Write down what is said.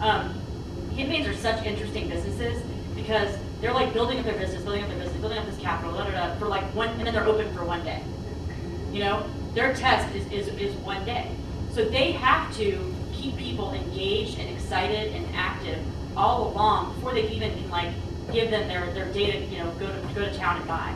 Um, campaigns are such interesting businesses because they're like building up their business, building up their business, building up this capital, da, da, da, for like one, and then they're open for one day. You know, their test is, is, is one day. So they have to keep people engaged and excited and active all along before they even can like give them their, their data, you know, go to, go to town and buy.